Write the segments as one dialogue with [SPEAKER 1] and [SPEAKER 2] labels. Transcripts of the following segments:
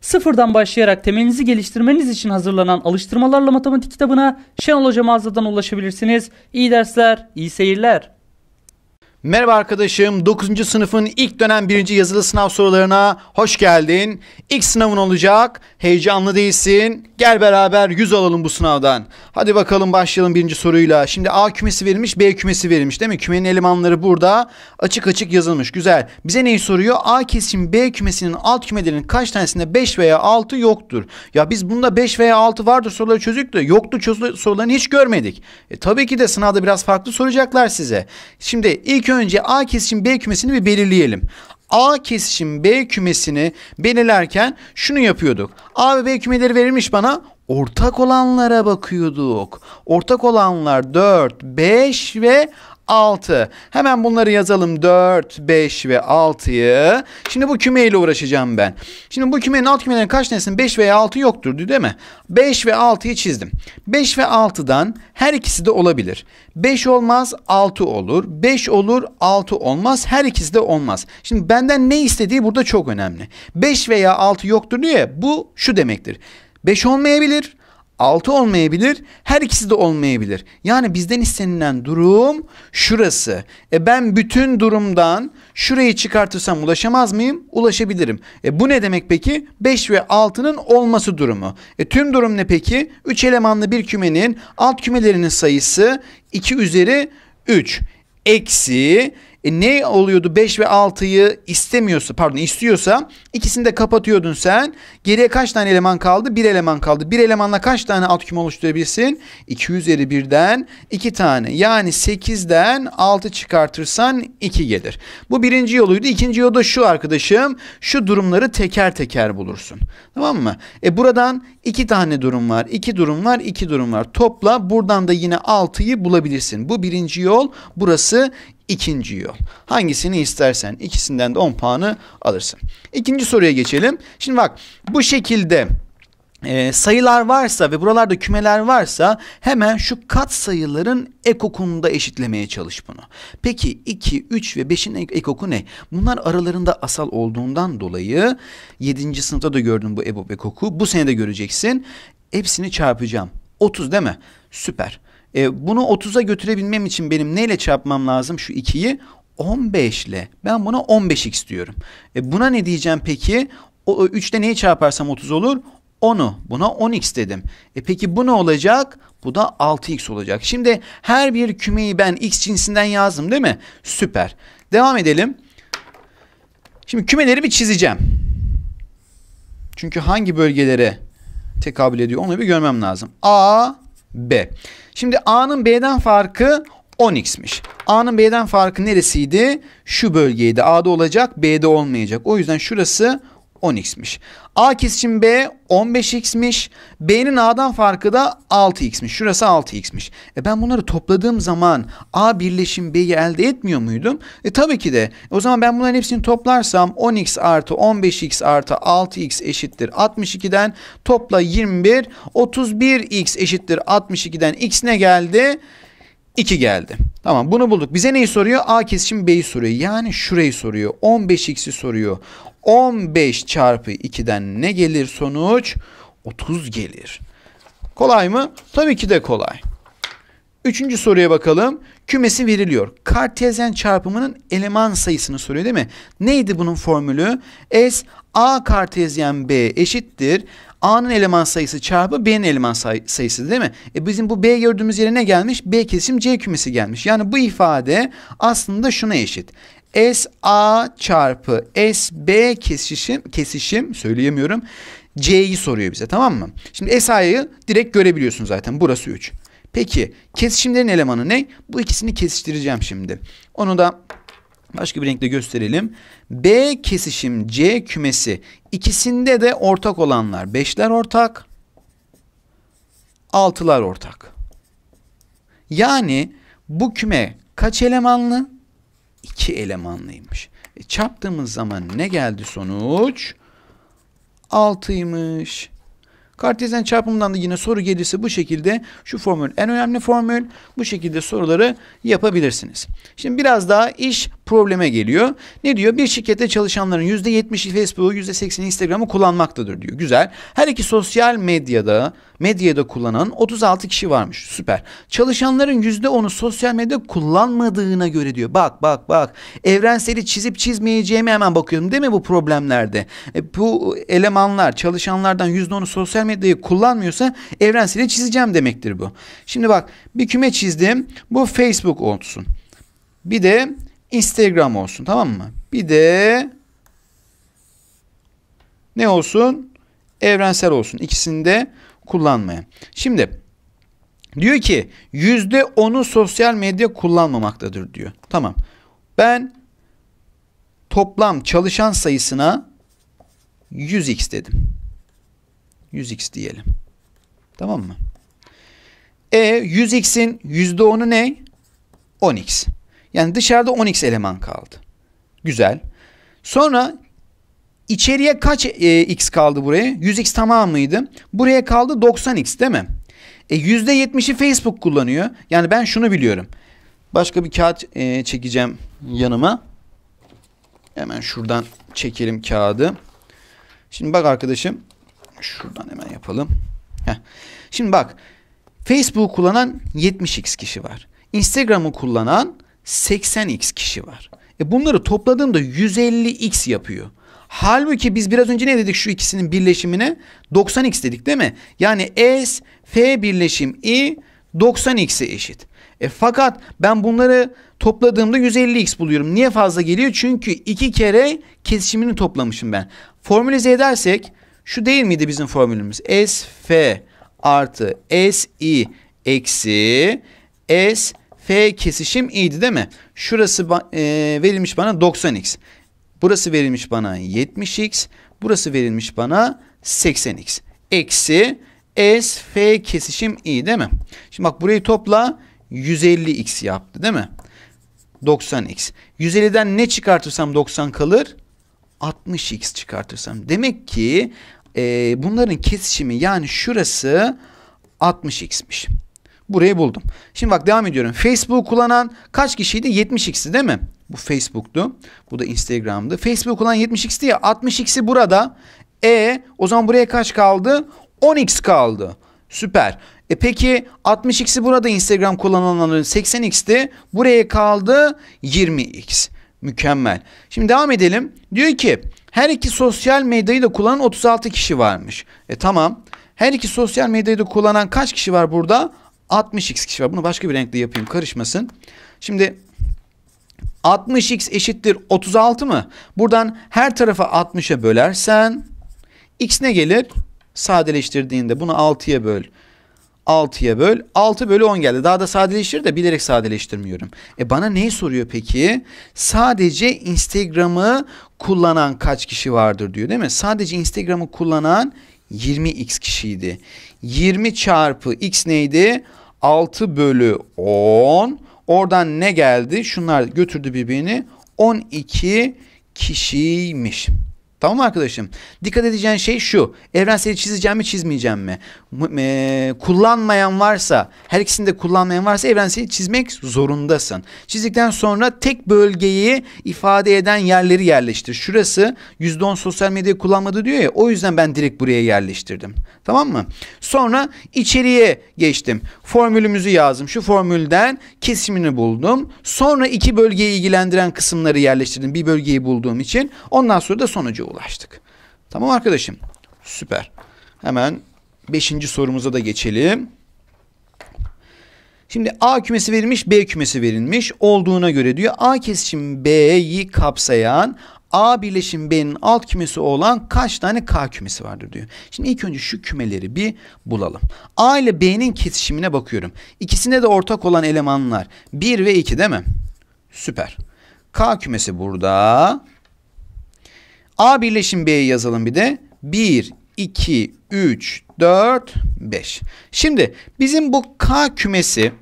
[SPEAKER 1] Sıfırdan başlayarak temelinizi geliştirmeniz için hazırlanan alıştırmalarla matematik kitabına Şenol Hoca mağazadan ulaşabilirsiniz. İyi dersler, iyi seyirler.
[SPEAKER 2] Merhaba arkadaşım. 9. sınıfın ilk dönem 1. yazılı sınav sorularına hoş geldin. İlk sınavın olacak. Heyecanlı değilsin. Gel beraber yüz alalım bu sınavdan. Hadi bakalım başlayalım birinci soruyla. Şimdi A kümesi verilmiş, B kümesi verilmiş değil mi? Kümenin elemanları burada açık açık yazılmış. Güzel. Bize neyi soruyor? A kesişim B kümesinin alt kümelerinin kaç tanesinde 5 veya 6 yoktur? Ya biz bunda 5 veya 6 vardır soruları çözdük de yoktu sorularını hiç görmedik. E, tabii ki de sınavda biraz farklı soracaklar size. Şimdi ilk önce A kesişim B kümesini bir belirleyelim. A kesişim B kümesini belirlerken şunu yapıyorduk. A ve B kümeleri verilmiş bana. Ortak olanlara bakıyorduk. Ortak olanlar 4, 5 ve 6. Hemen bunları yazalım 4, 5 ve 6'yı. Şimdi bu kümeyle uğraşacağım ben. Şimdi bu kümenin alt kümelerin kaç tanesinin 5 veya 6 yoktur değil mi? 5 ve 6'yı çizdim. 5 ve 6'dan her ikisi de olabilir. 5 olmaz 6 olur. 5 olur 6 olmaz. Her ikisi de olmaz. Şimdi benden ne istediği burada çok önemli. 5 veya 6 yoktur diyor bu şu demektir. 5 olmayabilir. 6 olmayabilir, her ikisi de olmayabilir. Yani bizden istenilen durum şurası. E ben bütün durumdan şurayı çıkartırsam ulaşamaz mıyım? Ulaşabilirim. E bu ne demek peki? 5 ve 6'nın olması durumu. E tüm durum ne peki? 3 elemanlı bir kümenin alt kümelerinin sayısı 2 üzeri 3 eksi e ne oluyordu 5 ve 6'yı istemiyorsa pardon istiyorsa ikisini de kapatıyordun sen. Geriye kaç tane eleman kaldı? Bir eleman kaldı. Bir elemanla kaç tane alt küme oluşturabilirsin? 2 üzeri 1'den 2 tane. Yani 8'den 6 çıkartırsan 2 gelir. Bu birinci yoluydu. İkinci yolu da şu arkadaşım. Şu durumları teker teker bulursun. Tamam mı? E buradan 2 tane durum var. 2 durum var. 2 durum var. Topla buradan da yine 6'yı bulabilirsin. Bu birinci yol. Burası ikinci yol. Hangisini istersen ikisinden de 10 puanı alırsın. İkinci soruya geçelim. Şimdi bak bu şekilde e, sayılar varsa ve buralarda kümeler varsa hemen şu kat sayıların ekokunu da eşitlemeye çalış bunu. Peki 2, 3 ve 5'in ekoku ne? Bunlar aralarında asal olduğundan dolayı 7. sınıfta da gördüm bu EBOB ekoku. Bu sene de göreceksin. Hepsini çarpacağım. 30 değil mi? Süper. E, bunu 30'a götürebilmem için benim neyle çarpmam lazım şu 2'yi? 15 ile. Ben buna 15x diyorum. E, buna ne diyeceğim peki? O, 3'te neyi çarparsam 30 olur? 10'u. Buna 10x dedim. E peki bu ne olacak? Bu da 6x olacak. Şimdi her bir kümeyi ben x cinsinden yazdım değil mi? Süper. Devam edelim. Şimdi kümeleri bir çizeceğim. Çünkü hangi bölgelere tekabül ediyor onu bir görmem lazım. A, B. Şimdi A'nın B'den farkı 10x'miş. A'nın B'den farkı neresiydi? Şu bölgeydi. A'da olacak, B'de olmayacak. O yüzden şurası 10x'miş. A kesişim B 15x'miş. B'nin A'dan farkı da 6x'miş. Şurası 6x'miş. E ben bunları topladığım zaman A birleşim B'yi elde etmiyor muydum? E tabii ki de. O zaman ben bunların hepsini toplarsam 10x artı 15x artı 6x eşittir 62'den topla 21. 31x eşittir 62'den x ne geldi? 2 geldi. Tamam bunu bulduk. Bize neyi soruyor? A kesişim B'yi soruyor. Yani şurayı soruyor. 15x'i soruyor. 15 çarpı 2'den ne gelir sonuç? 30 gelir. Kolay mı? Tabii ki de kolay. Üçüncü soruya bakalım. Kümesi veriliyor. Kartezyen çarpımının eleman sayısını soruyor değil mi? Neydi bunun formülü? S A kartezyen B eşittir. A'nın eleman sayısı çarpı B'nin eleman say sayısı değil mi? E bizim bu B gördüğümüz yere ne gelmiş? B kesim C kümesi gelmiş. Yani bu ifade aslında şuna eşit. SA çarpı SB kesişim kesişim söyleyemiyorum. C'yi soruyor bize tamam mı? Şimdi SA'yı direkt görebiliyorsun zaten. Burası 3. Peki kesişimlerin elemanı ne? Bu ikisini kesiştireceğim şimdi. Onu da başka bir renkle gösterelim. B kesişim C kümesi ikisinde de ortak olanlar 5'ler ortak. 6'lar ortak. Yani bu küme kaç elemanlı? 2 elemanlıymış. E, çarptığımız zaman ne geldi sonuç? 6'ymış. Kartezyen çarpımından da yine soru gelirse bu şekilde şu formül en önemli formül. Bu şekilde soruları yapabilirsiniz. Şimdi biraz daha iş probleme geliyor. Ne diyor? Bir şirkette çalışanların %70'i Facebook'u %80'i Instagram'ı kullanmaktadır diyor. Güzel. Her iki sosyal medyada medyada kullanan 36 kişi varmış. Süper. Çalışanların %10'u sosyal medya kullanmadığına göre diyor. Bak bak bak. Evrenseli çizip çizmeyeceğimi hemen bakıyorum değil mi bu problemlerde? E, bu elemanlar çalışanlardan %10'u sosyal medyayı kullanmıyorsa evrenseli çizeceğim demektir bu. Şimdi bak bir küme çizdim. Bu Facebook olsun. Bir de Instagram olsun tamam mı? Bir de ne olsun? Evrensel olsun. İkisini de kullanmaya. Şimdi diyor ki yüzde onu sosyal medya kullanmamaktadır diyor. Tamam. Ben toplam çalışan sayısına 100x dedim. 100x diyelim. Tamam mı? E 100x'in %10'u ne? 10x. Yani dışarıda 10x eleman kaldı. Güzel. Sonra içeriye kaç e, x kaldı buraya? 100x tamamıydı. Buraya kaldı 90x değil mi? E, %70'i Facebook kullanıyor. Yani ben şunu biliyorum. Başka bir kağıt e, çekeceğim yanıma. Hemen şuradan çekelim kağıdı. Şimdi bak arkadaşım. Şuradan hemen yapalım. Heh. Şimdi bak. Facebook kullanan 70x kişi var. Instagram'ı kullanan 80x kişi var. E bunları topladığımda 150x yapıyor. Halbuki biz biraz önce ne dedik şu ikisinin birleşimine? 90x dedik değil mi? Yani S, F birleşim I 90x'e eşit. E fakat ben bunları topladığımda 150x buluyorum. Niye fazla geliyor? Çünkü iki kere kesişimini toplamışım ben. Formülize edersek şu değil miydi bizim formülümüz? S, F artı S, I eksi S, F kesişim i'di değil mi? Şurası e, verilmiş bana 90x. Burası verilmiş bana 70x. Burası verilmiş bana 80x. Eksi S, F kesişim i değil mi? Şimdi bak burayı topla 150x yaptı değil mi? 90x. 150'den ne çıkartırsam 90 kalır? 60x çıkartırsam. Demek ki e, bunların kesişimi yani şurası 60x'miş. Burayı buldum. Şimdi bak devam ediyorum. Facebook kullanan kaç kişiydi? 70x'ti değil mi? Bu Facebook'tu. Bu da Instagram'dı. Facebook kullanan 70x'ti ya. 60x'i burada. E o zaman buraya kaç kaldı? 10x kaldı. Süper. E peki 60x'i burada Instagram kullananların 80x'ti. Buraya kaldı 20x. Mükemmel. Şimdi devam edelim. Diyor ki her iki sosyal medyayı da kullanan 36 kişi varmış. E tamam. Her iki sosyal medyayı da kullanan kaç kişi var burada? 60x kişi var. Bunu başka bir renkle yapayım karışmasın. Şimdi 60x eşittir 36 mı? Buradan her tarafa 60'a bölersen x ne gelir? Sadeleştirdiğinde bunu 6'ya böl. 6'ya böl. 6 bölü 10 geldi. Daha da sadeleştir de bilerek sadeleştirmiyorum. E bana neyi soruyor peki? Sadece Instagram'ı kullanan kaç kişi vardır diyor değil mi? Sadece Instagram'ı kullanan 20x kişiydi. 20 çarpı x neydi? 6 bölü 10. Oradan ne geldi? Şunlar götürdü birbirini. 12 kişiymiş. Tamam arkadaşım? Dikkat edeceğin şey şu. Evrenseli çizeceğim mi çizmeyeceğim mi? E, kullanmayan varsa, her ikisini de kullanmayan varsa evrenseli çizmek zorundasın. Çizdikten sonra tek bölgeyi ifade eden yerleri yerleştir. Şurası %10 sosyal medyayı kullanmadı diyor ya. O yüzden ben direkt buraya yerleştirdim. Tamam mı? Sonra içeriye geçtim. Formülümüzü yazdım. Şu formülden kesimini buldum. Sonra iki bölgeyi ilgilendiren kısımları yerleştirdim. Bir bölgeyi bulduğum için. Ondan sonra da sonuca ulaştık. Tamam arkadaşım. Süper. Hemen beşinci sorumuza da geçelim. Şimdi A kümesi verilmiş, B kümesi verilmiş olduğuna göre diyor A kesişim B'yi kapsayan A birleşim B'nin alt kümesi olan kaç tane K kümesi vardır diyor. Şimdi ilk önce şu kümeleri bir bulalım. A ile B'nin kesişimine bakıyorum. İkisinde de ortak olan elemanlar 1 ve 2 değil mi? Süper. K kümesi burada. A birleşim B'yi yazalım bir de. 1, 2, 3, 4, 5. Şimdi bizim bu K kümesi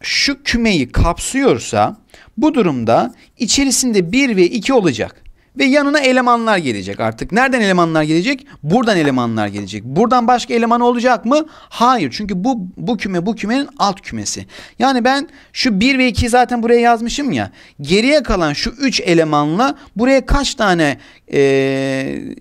[SPEAKER 2] şu kümeyi kapsıyorsa bu durumda içerisinde 1 ve 2 olacak. Ve yanına elemanlar gelecek artık. Nereden elemanlar gelecek? Buradan elemanlar gelecek. Buradan başka eleman olacak mı? Hayır. Çünkü bu bu küme bu kümenin alt kümesi. Yani ben şu 1 ve 2'yi zaten buraya yazmışım ya. Geriye kalan şu 3 elemanla buraya kaç tane e,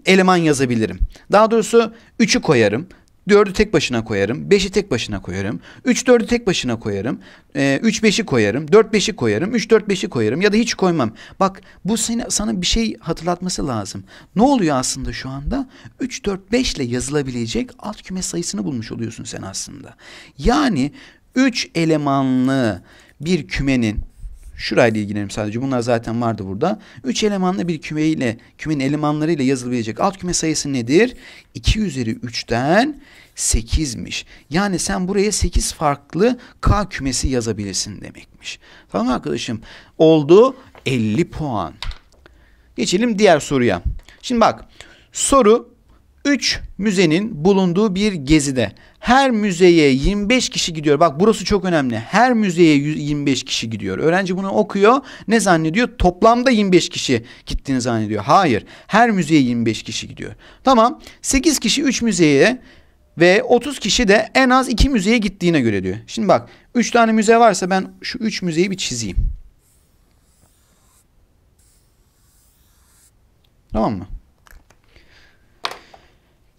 [SPEAKER 2] eleman yazabilirim? Daha doğrusu 3'ü koyarım. 4'ü tek başına koyarım. 5'i tek başına koyarım. 3 4'ü tek başına koyarım. Ee, 3 5'i koyarım. 4 5'i koyarım. 3 4 5'i koyarım ya da hiç koymam. Bak bu seni, sana bir şey hatırlatması lazım. Ne oluyor aslında şu anda? 3 4 5 ile yazılabilecek alt küme sayısını bulmuş oluyorsun sen aslında. Yani 3 elemanlı bir kümenin Şurayla ilgilenelim sadece. Bunlar zaten vardı burada. 3 elemanlı bir kümeyle, kümenin elemanlarıyla yazılabilecek alt küme sayısı nedir? 2 üzeri 3'ten 8'miş. Yani sen buraya 8 farklı K kümesi yazabilirsin demekmiş. Tamam arkadaşım? Oldu 50 puan. Geçelim diğer soruya. Şimdi bak soru 3 müzenin bulunduğu bir gezide her müzeye 25 kişi gidiyor. Bak burası çok önemli. Her müzeye 25 kişi gidiyor. Öğrenci bunu okuyor. Ne zannediyor? Toplamda 25 kişi gittiğini zannediyor. Hayır. Her müzeye 25 kişi gidiyor. Tamam. 8 kişi 3 müzeye ve 30 kişi de en az 2 müzeye gittiğine göre diyor. Şimdi bak 3 tane müze varsa ben şu 3 müzeyi bir çizeyim. Tamam mı?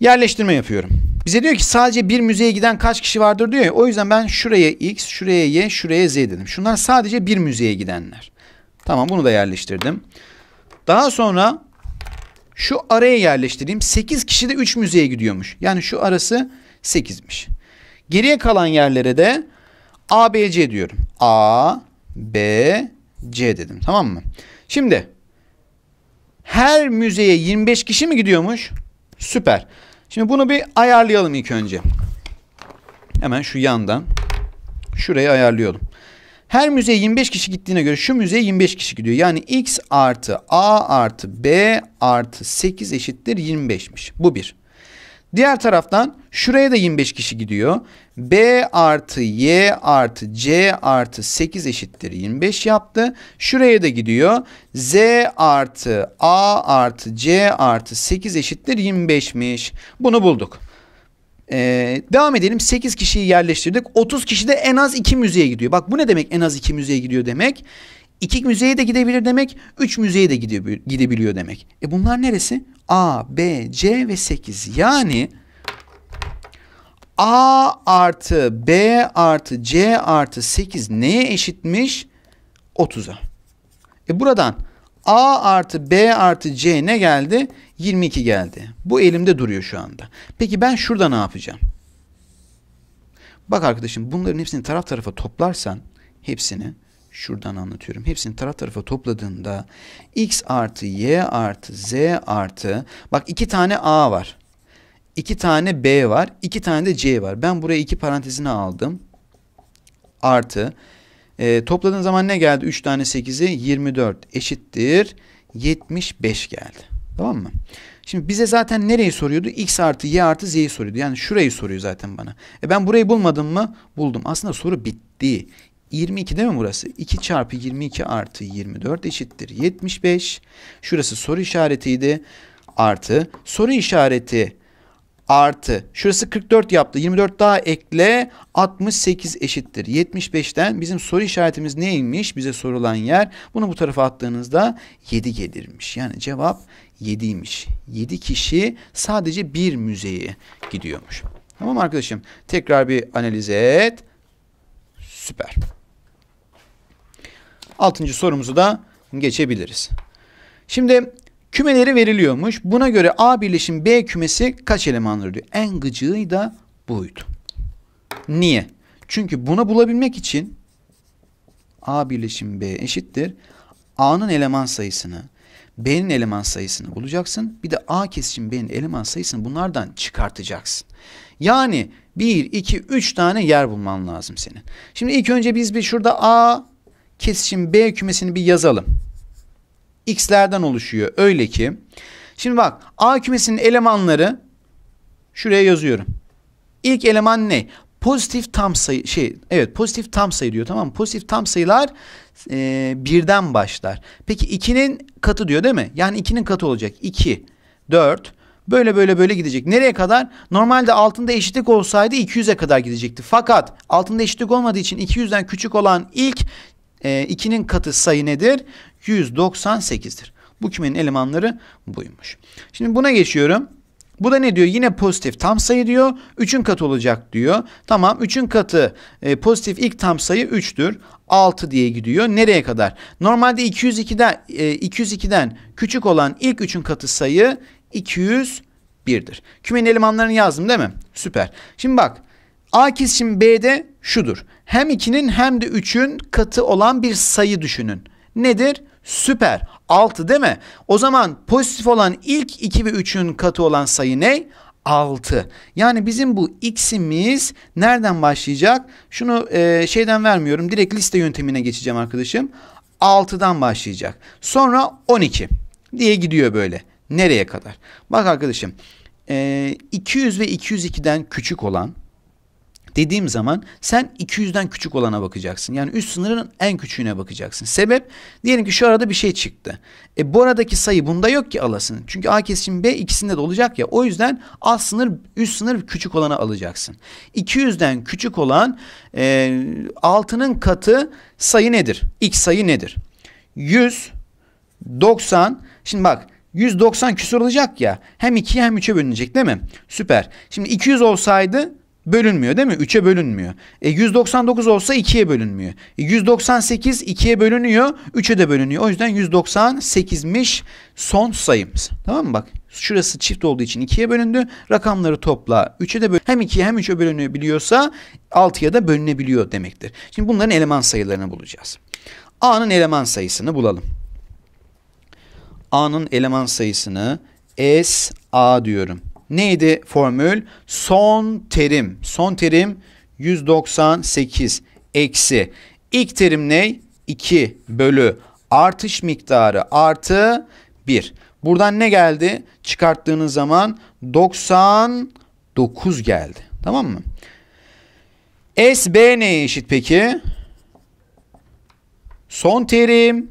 [SPEAKER 2] Yerleştirme yapıyorum. Bize diyor ki sadece bir müzeye giden kaç kişi vardır diyor ya. O yüzden ben şuraya X, şuraya Y, şuraya Z dedim. Şunlar sadece bir müzeye gidenler. Tamam bunu da yerleştirdim. Daha sonra şu araya yerleştireyim. 8 kişi de 3 müzeye gidiyormuş. Yani şu arası 8'miş. Geriye kalan yerlere de A, B, C diyorum. A, B, C dedim. Tamam mı? Şimdi her müzeye 25 kişi mi gidiyormuş? Süper. Şimdi bunu bir ayarlayalım ilk önce. Hemen şu yandan şurayı ayarlayalım. Her müzeye 25 kişi gittiğine göre şu müzeye 25 kişi gidiyor. Yani x artı a artı b artı 8 eşittir 25'miş. Bu bir. Diğer taraftan şuraya da 25 kişi gidiyor. B artı Y artı C artı 8 eşittir 25 yaptı. Şuraya da gidiyor. Z artı A artı C artı 8 eşittir 25'miş. Bunu bulduk. Ee, devam edelim. 8 kişiyi yerleştirdik. 30 kişi de en az 2 müzeye gidiyor. Bak bu ne demek en az 2 müzeye gidiyor demek? 2 müzeye de gidebilir demek. 3 müzeye de gidebiliyor demek. E bunlar neresi? A, B, C ve 8. Yani A artı B artı C artı 8 neye eşitmiş? 30'a. E buradan A artı B artı C ne geldi? 22 geldi. Bu elimde duruyor şu anda. Peki ben şurada ne yapacağım? Bak arkadaşım bunların hepsini taraf tarafa toplarsan hepsini şuradan anlatıyorum. Hepsini taraf tarafa topladığında x artı y artı z artı bak iki tane a var. İki tane b var. iki tane de c var. Ben buraya iki parantezine aldım. Artı e, topladığın zaman ne geldi? 3 tane 8'i 24 eşittir 75 geldi. Tamam mı? Şimdi bize zaten nereyi soruyordu? X artı Y artı Z'yi soruyordu. Yani şurayı soruyor zaten bana. E ben burayı bulmadım mı? Buldum. Aslında soru bitti. 22 değil mi burası? 2 çarpı 22 artı 24 eşittir 75. Şurası soru işaretiydi. Artı soru işareti artı şurası 44 yaptı. 24 daha ekle 68 eşittir. 75'ten bizim soru işaretimiz neymiş? Bize sorulan yer. Bunu bu tarafa attığınızda 7 gelirmiş. Yani cevap 7'ymiş. 7 kişi sadece bir müzeye gidiyormuş. Tamam arkadaşım. Tekrar bir analiz et. Süper. Altıncı sorumuzu da geçebiliriz. Şimdi kümeleri veriliyormuş. Buna göre A birleşim B kümesi kaç elemandır diyor. En gıcığı da buydu. Niye? Çünkü bunu bulabilmek için A birleşim B eşittir. A'nın eleman sayısını, B'nin eleman sayısını bulacaksın. Bir de A kesişim B'nin eleman sayısını bunlardan çıkartacaksın. Yani 1, 2, 3 tane yer bulman lazım senin. Şimdi ilk önce biz bir şurada A kesişim B kümesini bir yazalım. X'lerden oluşuyor. Öyle ki şimdi bak A kümesinin elemanları şuraya yazıyorum. İlk eleman ne? pozitif tam sayı şey evet pozitif tam sayı diyor tamam mı? Pozitif tam sayılar e, birden başlar. Peki 2'nin katı diyor değil mi? Yani 2'nin katı olacak. 2, 4, böyle böyle böyle gidecek. Nereye kadar? Normalde altında eşitlik olsaydı 200'e kadar gidecekti. Fakat altında eşitlik olmadığı için 200'den küçük olan ilk 2'nin e, katı sayı nedir? 198'dir. Bu kümenin elemanları buymuş. Şimdi buna geçiyorum. Bu da ne diyor? Yine pozitif tam sayı diyor. 3'ün katı olacak diyor. Tamam 3'ün katı e, pozitif ilk tam sayı 3'tür. 6 diye gidiyor. Nereye kadar? Normalde 202'den e, 202'den küçük olan ilk 3'ün katı sayı 201'dir. Kümenin elemanlarını yazdım değil mi? Süper. Şimdi bak A kesişim B'de şudur. Hem 2'nin hem de 3'ün katı olan bir sayı düşünün. Nedir? Süper. 6 değil mi? O zaman pozitif olan ilk 2 ve 3'ün katı olan sayı ne? 6. Yani bizim bu x'imiz nereden başlayacak? Şunu e, şeyden vermiyorum. Direkt liste yöntemine geçeceğim arkadaşım. 6'dan başlayacak. Sonra 12 diye gidiyor böyle. Nereye kadar? Bak arkadaşım. E, 200 ve 202'den küçük olan dediğim zaman sen 200'den küçük olana bakacaksın. Yani üst sınırın en küçüğüne bakacaksın. Sebep diyelim ki şu arada bir şey çıktı. E bu aradaki sayı bunda yok ki alasın. Çünkü A kesişim B ikisinde de olacak ya. O yüzden alt sınır üst sınır küçük olana alacaksın. 200'den küçük olan e, 6'nın katı sayı nedir? X sayı nedir? 100 90 şimdi bak 190 küsur olacak ya. Hem 2'ye hem 3'e bölünecek değil mi? Süper. Şimdi 200 olsaydı bölünmüyor değil mi? 3'e bölünmüyor. E 199 olsa 2'ye bölünmüyor. E 198 2'ye bölünüyor, 3'e de bölünüyor. O yüzden 198'miş son sayımız. Tamam mı bak? Şurası çift olduğu için 2'ye bölündü. Rakamları topla 3'e de böl hem 2'ye hem 3'e bölünebiliyorsa 6'ya da bölünebiliyor demektir. Şimdi bunların eleman sayılarını bulacağız. A'nın eleman sayısını bulalım. A'nın eleman sayısını S A diyorum. Neydi formül? Son terim. Son terim 198 eksi. İlk terim ne? 2 bölü artış miktarı artı 1. Buradan ne geldi? Çıkarttığınız zaman 99 geldi. Tamam mı? S B neye eşit peki? Son terim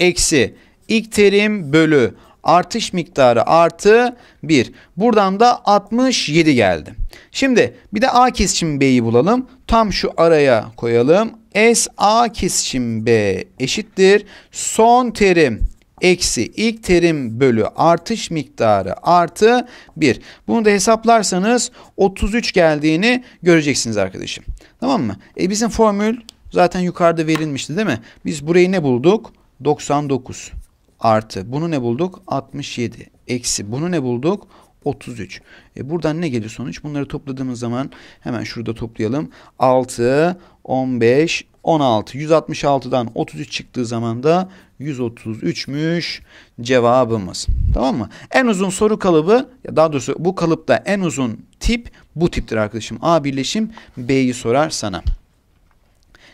[SPEAKER 2] eksi ilk terim bölü artış miktarı artı 1. Buradan da 67 geldi. Şimdi bir de A kesişim B'yi bulalım. Tam şu araya koyalım. S A kesişim B eşittir. Son terim eksi ilk terim bölü artış miktarı artı 1. Bunu da hesaplarsanız 33 geldiğini göreceksiniz arkadaşım. Tamam mı? E bizim formül zaten yukarıda verilmişti değil mi? Biz burayı ne bulduk? 99 artı bunu ne bulduk? 67 eksi bunu ne bulduk? 33. E buradan ne gelir sonuç? Bunları topladığımız zaman hemen şurada toplayalım. 6, 15, 16. 166'dan 33 çıktığı zaman da 133'müş cevabımız. Tamam mı? En uzun soru kalıbı daha doğrusu bu kalıpta en uzun tip bu tiptir arkadaşım. A birleşim B'yi sorar sana.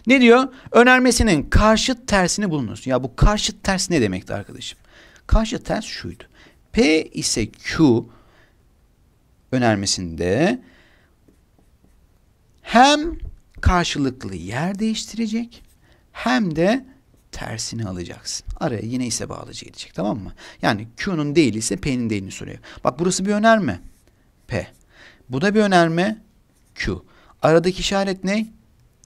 [SPEAKER 2] Ne diyor? Önermesinin karşıt tersini bulunuz. Ya bu karşıt ters ne demekti arkadaşım? Karşıt ters şuydu. P ise Q önermesinde hem karşılıklı yer değiştirecek hem de tersini alacaksın. Araya yine ise bağlıcı gelecek tamam mı? Yani Q'nun değil ise P'nin değilini soruyor. Bak burası bir önerme. P. Bu da bir önerme. Q. Aradaki işaret ne?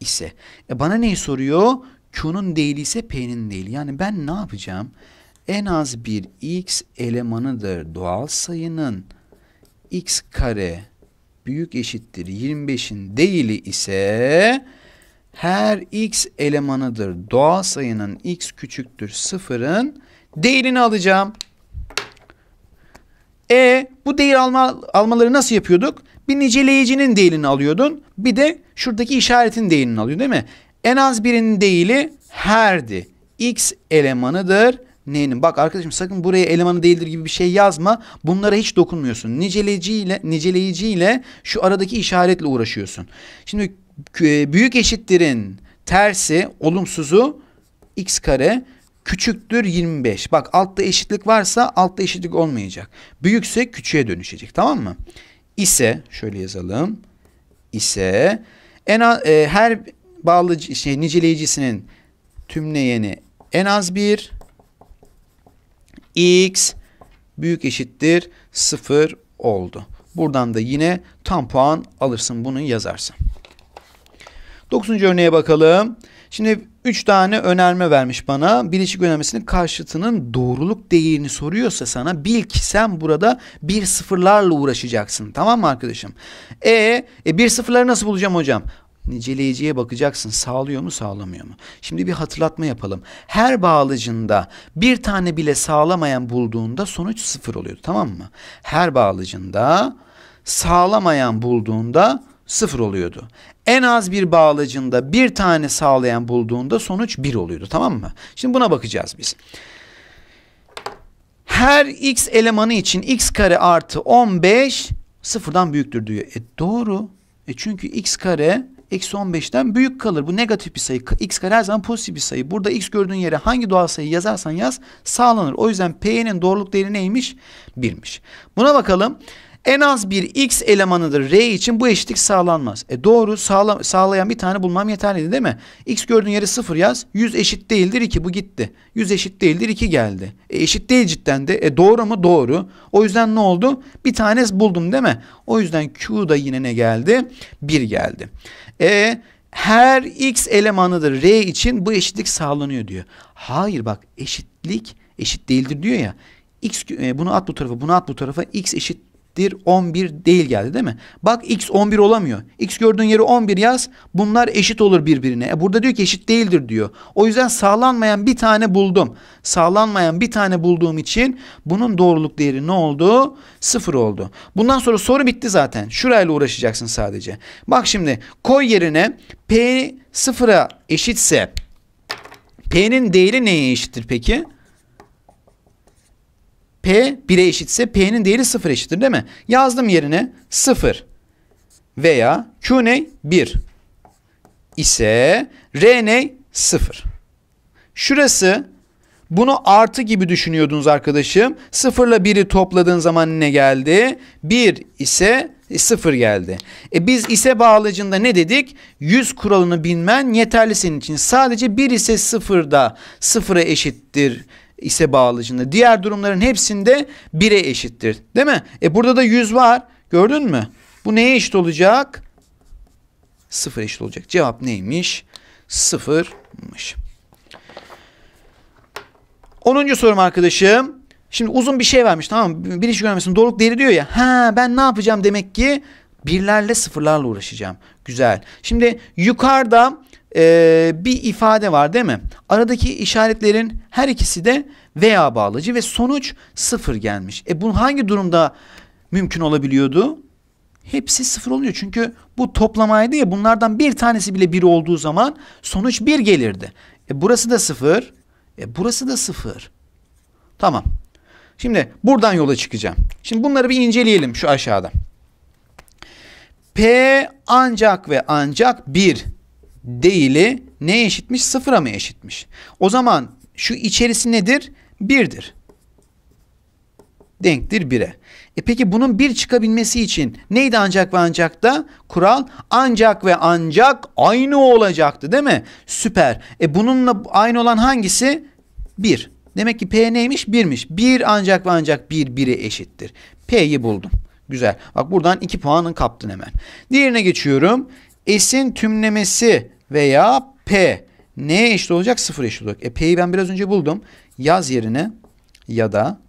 [SPEAKER 2] İse. E bana neyi soruyor? Q'nun değili ise P'nin değili. Yani ben ne yapacağım? En az bir x elemanıdır doğal sayının x kare büyük eşittir 25'in değili ise her x elemanıdır doğal sayının x küçüktür sıfırın değerini alacağım. E bu değer alma, almaları nasıl yapıyorduk? Bir niceleyicinin değerini alıyordun. Bir de şuradaki işaretin değerini alıyor değil mi? En az birinin değili herdi. X elemanıdır. Neyinin? Bak arkadaşım sakın buraya elemanı değildir gibi bir şey yazma. Bunlara hiç dokunmuyorsun. Niceleyiciyle, niceleyiciyle şu aradaki işaretle uğraşıyorsun. Şimdi e, büyük eşittirin tersi, olumsuzu x kare küçüktür 25. Bak altta eşitlik varsa altta eşitlik olmayacak. Büyükse küçüğe dönüşecek tamam mı? İse şöyle yazalım. ise en az, e, her bağlı şey niceleyicisinin tümleyeni en az 1 x büyük eşittir 0 oldu. Buradan da yine tam puan alırsın bunu yazarsan. Dokuzuncu örneğe bakalım. Şimdi 3 tane önerme vermiş bana. Bileşik önermesinin karşıtının doğruluk değerini soruyorsa sana bil ki sen burada bir sıfırlarla uğraşacaksın. Tamam mı arkadaşım? E, e bir sıfırları nasıl bulacağım hocam? niceleyiciye bakacaksın sağlıyor mu sağlamıyor mu? Şimdi bir hatırlatma yapalım. Her bağlıcında bir tane bile sağlamayan bulduğunda sonuç sıfır oluyordu tamam mı? Her bağlıcında sağlamayan bulduğunda sıfır oluyordu. En az bir bağlacında bir tane sağlayan bulduğunda sonuç bir oluyordu tamam mı? Şimdi buna bakacağız biz. Her x elemanı için x kare artı 15 sıfırdan büyüktür diyor. E doğru. E çünkü x kare eksi 15'ten büyük kalır. Bu negatif bir sayı. X kare her zaman pozitif bir sayı. Burada x gördüğün yere hangi doğal sayı yazarsan yaz sağlanır. O yüzden P'nin doğruluk değeri neymiş? 1'miş. Buna bakalım en az bir x elemanıdır r için bu eşitlik sağlanmaz. E doğru sağla, sağlayan bir tane bulmam yeterliydi değil mi? x gördüğün yere 0 yaz. 100 eşit değildir 2 bu gitti. 100 eşit değildir 2 geldi. E eşit değil cidden de. E doğru mu? Doğru. O yüzden ne oldu? Bir tanesi buldum değil mi? O yüzden Q da yine ne geldi? 1 geldi. E her x elemanıdır r için bu eşitlik sağlanıyor diyor. Hayır bak eşitlik eşit değildir diyor ya. X e, bunu at bu tarafa, bunu at bu tarafa. X eşit eşittir 11 değil geldi değil mi? Bak x 11 olamıyor. X gördüğün yeri 11 yaz. Bunlar eşit olur birbirine. E burada diyor ki eşit değildir diyor. O yüzden sağlanmayan bir tane buldum. Sağlanmayan bir tane bulduğum için bunun doğruluk değeri ne oldu? Sıfır oldu. Bundan sonra soru bitti zaten. Şurayla uğraşacaksın sadece. Bak şimdi koy yerine P sıfıra eşitse P'nin değeri neye eşittir peki? P 1'e eşitse P'nin değeri 0 eşittir değil mi? Yazdım yerine 0 veya Q ne? 1 ise R ne? 0. Şurası bunu artı gibi düşünüyordunuz arkadaşım. 0 ile 1'i topladığın zaman ne geldi? 1 ise 0 geldi. E biz ise bağlacında ne dedik? 100 kuralını bilmen yeterli senin için. Sadece 1 ise 0'da 0'a eşittir ise bağlıcında. Diğer durumların hepsinde 1'e eşittir. Değil mi? E burada da 100 var. Gördün mü? Bu neye eşit olacak? 0 eşit olacak. Cevap neymiş? 0'mış. 10. sorum arkadaşım. Şimdi uzun bir şey vermiş tamam mı? Bir iş görmesinin doğruluk değeri diyor ya. Ha ben ne yapacağım demek ki birlerle sıfırlarla uğraşacağım. Güzel. Şimdi yukarıda e, bir ifade var değil mi? Aradaki işaretlerin her ikisi de veya bağlacı ve sonuç sıfır gelmiş. E bu hangi durumda mümkün olabiliyordu? Hepsi sıfır oluyor. Çünkü bu toplamaydı ya bunlardan bir tanesi bile bir olduğu zaman sonuç bir gelirdi. E burası da sıfır. E burası da sıfır. Tamam. Şimdi buradan yola çıkacağım. Şimdi bunları bir inceleyelim şu aşağıda. P ancak ve ancak bir değili ne eşitmiş? Sıfıra mı eşitmiş? O zaman şu içerisi nedir? Birdir. Denktir bire. E peki bunun bir çıkabilmesi için neydi ancak ve ancak da? Kural ancak ve ancak aynı olacaktı değil mi? Süper. E bununla aynı olan hangisi? Bir. Demek ki P neymiş? Birmiş. Bir ancak ve ancak bir bire eşittir. P'yi buldum. Güzel. Bak buradan iki puanın kaptın hemen. Diğerine geçiyorum. S'in tümlemesi veya P neye eşit olacak? Sıfır eşit olacak. E P'yi ben biraz önce buldum. Yaz yerine ya da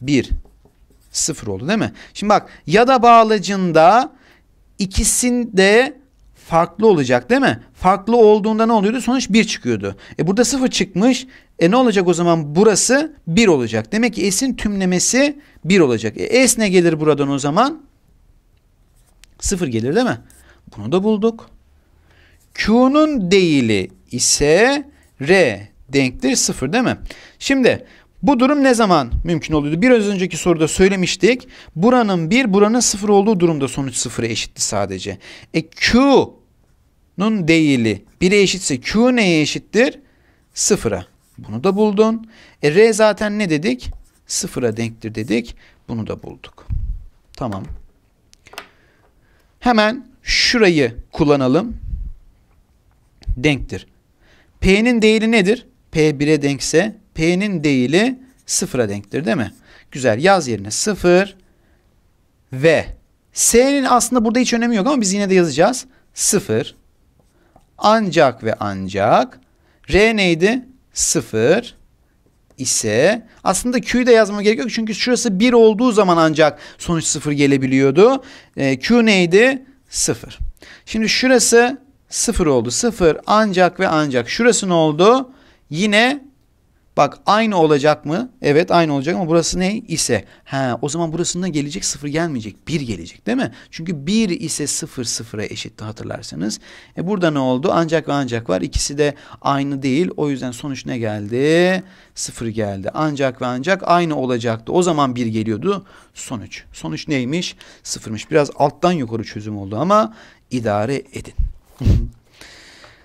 [SPEAKER 2] 1 sıfır oldu değil mi? Şimdi bak ya da bağlacında ikisinde farklı olacak değil mi? Farklı olduğunda ne oluyordu? Sonuç 1 çıkıyordu. E burada 0 çıkmış. E ne olacak o zaman? Burası 1 olacak. Demek ki S'in tümlemesi 1 olacak. E S ne gelir buradan o zaman? 0 gelir değil mi? Bunu da bulduk. Q'nun değili ise R denktir 0 değil mi? Şimdi bu durum ne zaman mümkün oluyordu? Biraz önceki soruda söylemiştik. Buranın 1, buranın 0 olduğu durumda sonuç 0'a eşitti sadece. E Q'nun değili 1'e eşitse Q neye eşittir? 0'a. Bunu da buldun. E R zaten ne dedik? 0'a denktir dedik. Bunu da bulduk. Tamam. Hemen şurayı kullanalım. Denktir. P'nin değeri nedir? P 1'e denkse P'nin değili 0'a denktir değil mi? Güzel yaz yerine 0 ve S'nin aslında burada hiç önemi yok ama biz yine de yazacağız. 0 ancak ve ancak R neydi? 0 ise aslında Q'yu da yazmama gerek yok. Çünkü şurası 1 olduğu zaman ancak sonuç 0 gelebiliyordu. E, Q neydi? 0. Şimdi şurası 0 oldu. 0 ancak ve ancak. Şurası ne oldu? Yine Bak aynı olacak mı? Evet aynı olacak ama burası ne ise? Ha, o zaman burasında gelecek sıfır gelmeyecek. Bir gelecek değil mi? Çünkü bir ise sıfır sıfıra eşitti hatırlarsanız. E burada ne oldu? Ancak ve ancak var. İkisi de aynı değil. O yüzden sonuç ne geldi? Sıfır geldi. Ancak ve ancak aynı olacaktı. O zaman bir geliyordu. Sonuç. Sonuç neymiş? Sıfırmış. Biraz alttan yukarı çözüm oldu ama idare edin.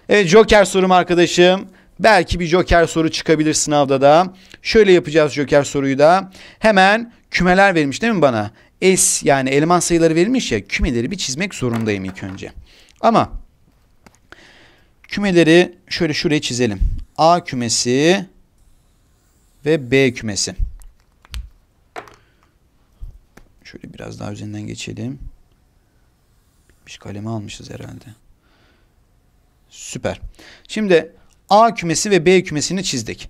[SPEAKER 2] evet Joker sorum arkadaşım. Belki bir joker soru çıkabilir sınavda da. Şöyle yapacağız joker soruyu da. Hemen kümeler verilmiş değil mi bana? S yani eleman sayıları verilmiş ya kümeleri bir çizmek zorundayım ilk önce. Ama kümeleri şöyle şuraya çizelim. A kümesi ve B kümesi. Şöyle biraz daha üzerinden geçelim. Bir kalemi almışız herhalde. Süper. Şimdi A kümesi ve B kümesini çizdik.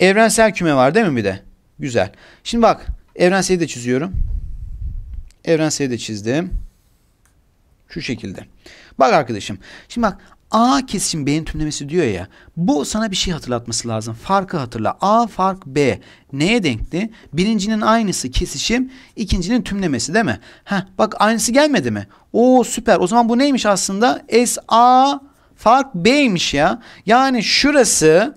[SPEAKER 2] Evrensel küme var değil mi bir de? Güzel. Şimdi bak evrenseli de çiziyorum. Evrenseli de çizdim. Şu şekilde. Bak arkadaşım. Şimdi bak A kesişim B'nin tümlemesi diyor ya. Bu sana bir şey hatırlatması lazım. Farkı hatırla. A fark B. Neye denkti? Birincinin aynısı kesişim. ikincinin tümlemesi değil mi? Heh, bak aynısı gelmedi mi? Oo süper. O zaman bu neymiş aslında? S A Fark B'ymiş ya. Yani şurası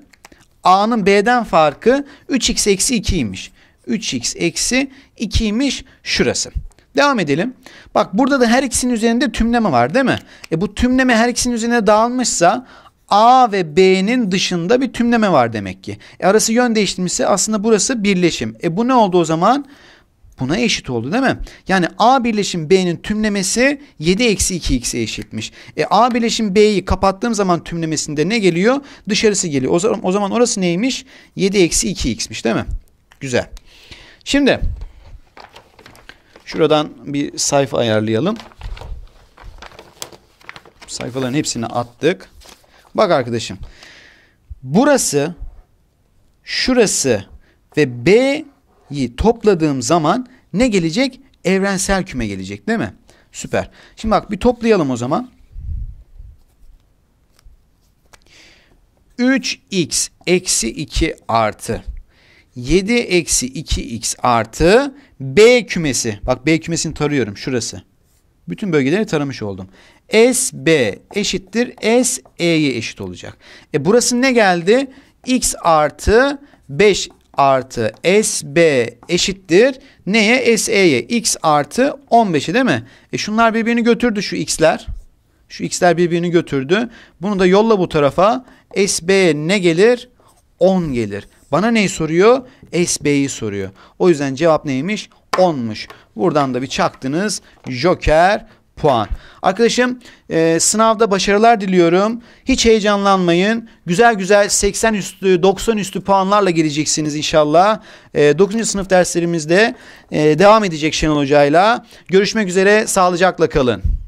[SPEAKER 2] A'nın B'den farkı 3x eksi 2'ymiş. 3x eksi 2'ymiş şurası. Devam edelim. Bak burada da her ikisinin üzerinde tümleme var değil mi? E bu tümleme her ikisinin üzerine dağılmışsa A ve B'nin dışında bir tümleme var demek ki. E arası yön değiştirmişse aslında burası birleşim. E bu ne oldu o zaman? Buna eşit oldu değil mi? Yani A birleşim B'nin tümlemesi 7 eksi 2x'e eşitmiş. E A birleşim B'yi kapattığım zaman tümlemesinde ne geliyor? Dışarısı geliyor. O zaman, o zaman orası neymiş? 7 eksi 2x'miş değil mi? Güzel. Şimdi şuradan bir sayfa ayarlayalım. Sayfaların hepsini attık. Bak arkadaşım. Burası şurası ve B topladığım zaman ne gelecek? Evrensel küme gelecek değil mi? Süper. Şimdi bak bir toplayalım o zaman. 3x eksi 2 artı 7 eksi 2x artı B kümesi. Bak B kümesini tarıyorum şurası. Bütün bölgeleri taramış oldum. S B eşittir S E'ye eşit olacak. E burası ne geldi? X artı 5 artı SB eşittir. Neye? SE'ye. X artı 15'i değil mi? E şunlar birbirini götürdü şu x'ler. Şu x'ler birbirini götürdü. Bunu da yolla bu tarafa. SB'ye ne gelir? 10 gelir. Bana neyi soruyor? SB'yi soruyor. O yüzden cevap neymiş? 10'muş. Buradan da bir çaktınız. Joker puan. Arkadaşım e, sınavda başarılar diliyorum. Hiç heyecanlanmayın. Güzel güzel 80 üstü 90 üstü puanlarla geleceksiniz inşallah. E, 9. sınıf derslerimizde e, devam edecek Şenol Hoca'yla. Görüşmek üzere sağlıcakla kalın.